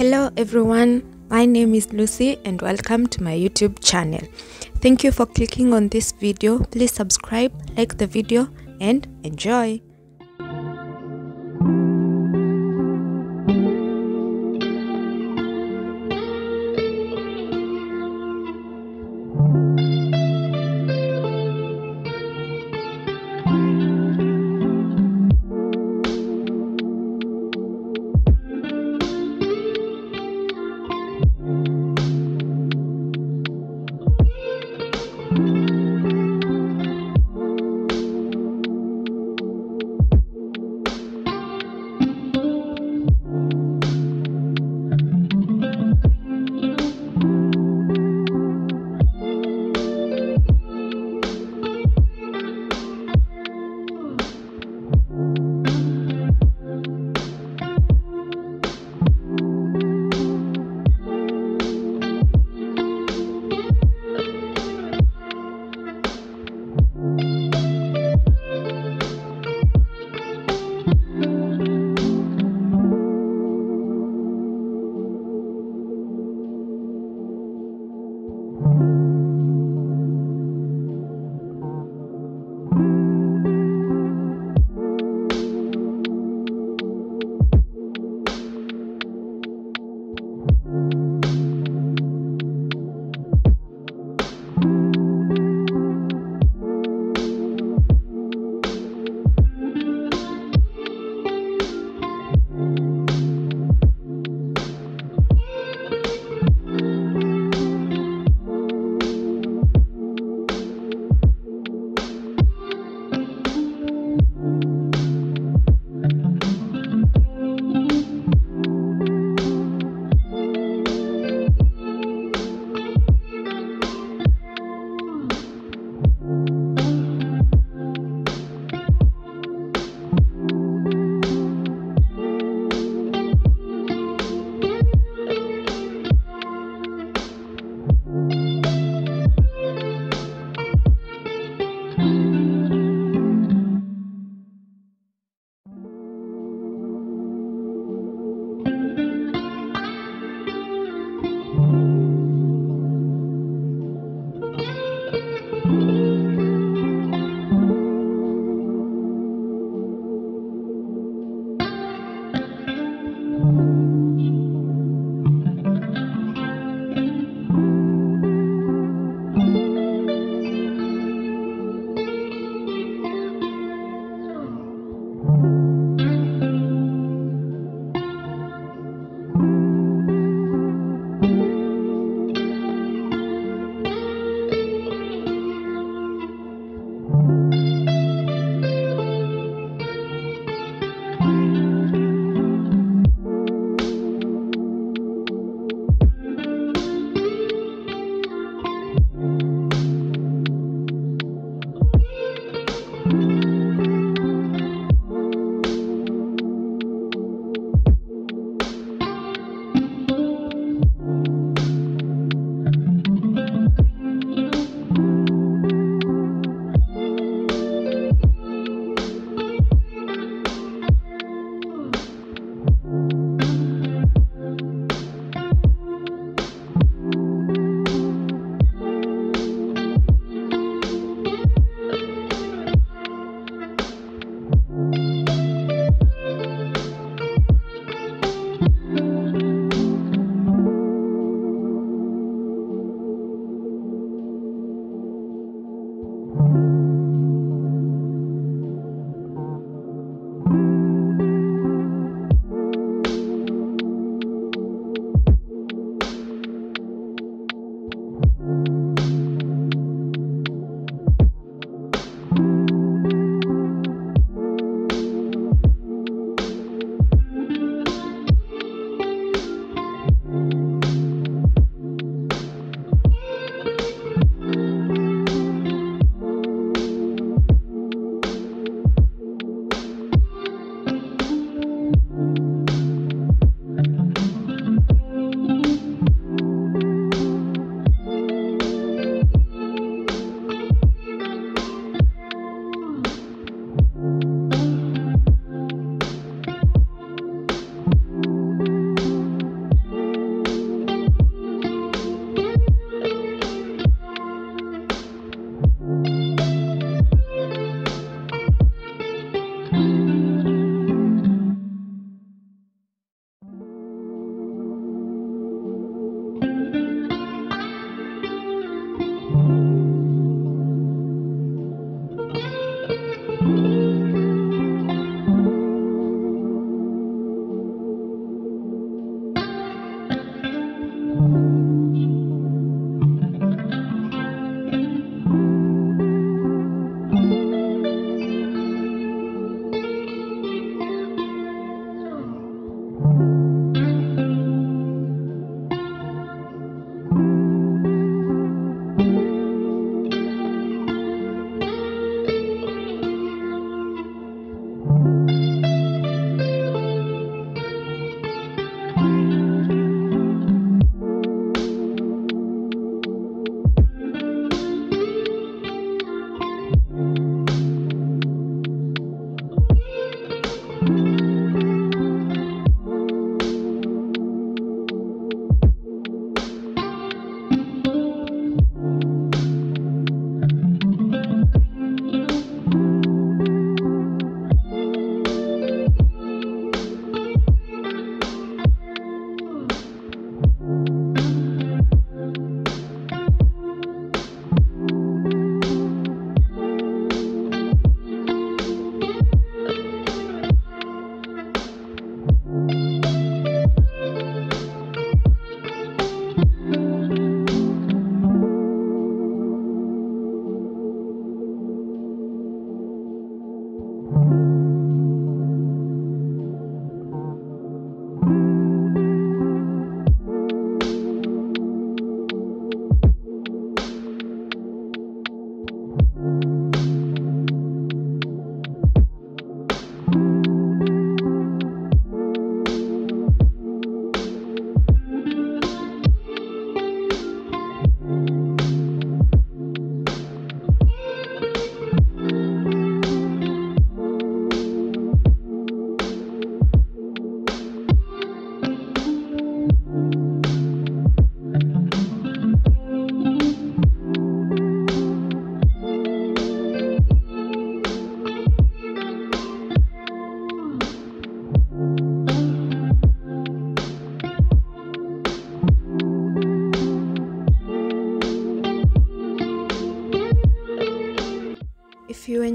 Hello everyone, my name is Lucy and welcome to my YouTube channel. Thank you for clicking on this video. Please subscribe, like the video and enjoy.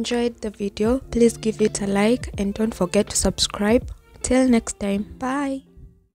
Enjoyed the video please give it a like and don't forget to subscribe. Till next time bye